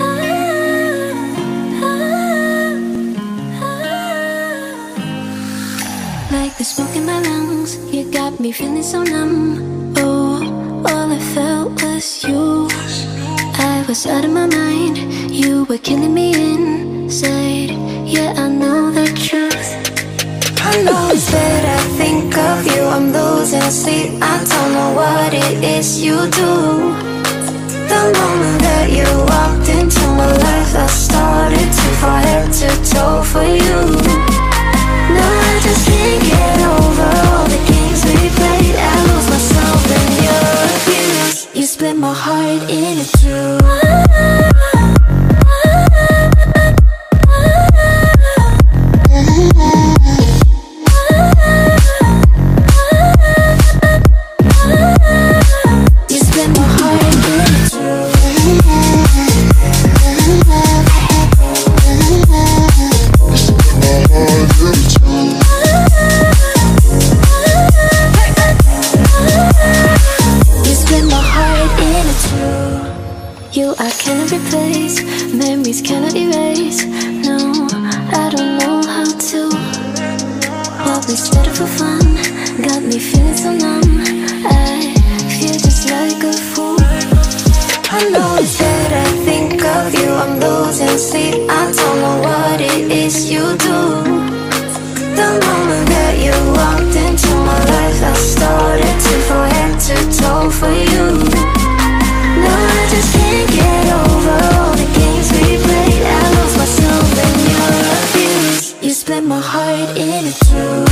Ah, ah, ah. Like the smoke in my lungs, you got me feeling so numb. Oh, all I felt was you. I was out of my mind, you were killing me inside. Yeah, I know the truth. I know it's that I think of you, I'm losing sleep. I don't know what it is you do. The moment that you walked into my life, I started to fall head to toe for you. No, I just can't get over all the games we played. I lose myself in your abuse. You split my heart in two. Cannot replace, memories cannot erase. No, I don't know how to. What we started for fun got me feeling so numb. I feel just like a fool. I know it's that I think of you, I'm losing sleep. I don't know what it is you do. The moment that you walked into my life, I to